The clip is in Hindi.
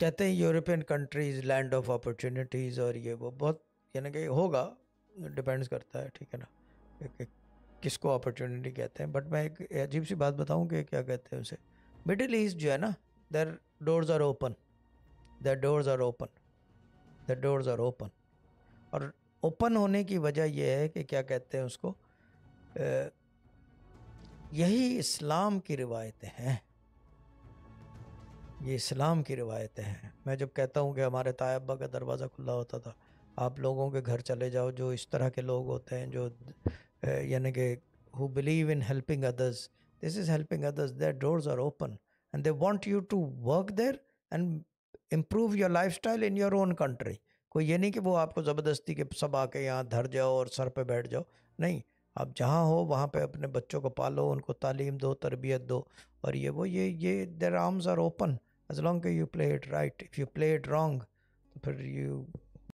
कहते हैं European countries land of opportunities और ये वो बहुत यानी कि होगा डिपेंड्स करता है ठीक है ना? कि, किसको अपॉर्चुनिटी कहते हैं? बट मैं एक अजीब सी बात बताऊँ कि क्या कहते हैं उसे? मिडिल ईस्ट जो है ना there doors are open the doors are open the doors are open और ओपन होने की वजह यह है कि क्या कहते हैं उसको? यही इस्लाम की रिवायतें हैं। ये इस्लाम की रिवायतें हैं। मैं जब कहता हूँ कि हमारे तायब्बा का दरवाज़ा खुला होता था, आप लोगों के घर चले जाओ, जो इस तरह के लोग होते हैं, जो यानी कि who believe in helping others this is helping others their doors are open and they want you to work there and improve your life style in your own country कोई ये नहीं कि वो आपको ज़बरदस्ती के सब आके यहाँ धर जाओ और सर पे बैठ जाओ। नहीं, आप जहाँ हो, वहाँ पे अपने बच्चों को पालो, उनको तालीम दो, तरबियत दो और ये वो, ये ये their arms are open as long as you play it right if you play it wrong you